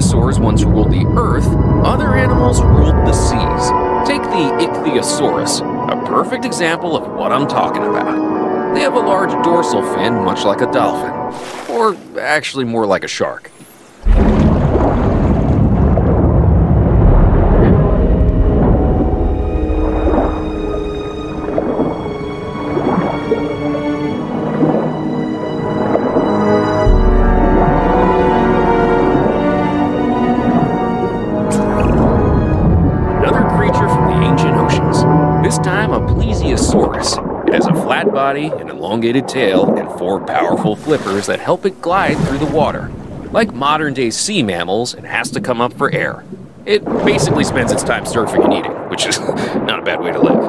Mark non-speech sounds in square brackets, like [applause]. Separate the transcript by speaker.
Speaker 1: dinosaurs once ruled the earth, other animals ruled the seas. Take the ichthyosaurus, a perfect example of what I'm talking about. They have a large dorsal fin, much like a dolphin, or actually more like a shark. This time a plesiosaurus. It has a flat body, an elongated tail, and four powerful flippers that help it glide through the water. Like modern day sea mammals, it has to come up for air. It basically spends its time surfing and eating, which is [laughs] not a bad way to live.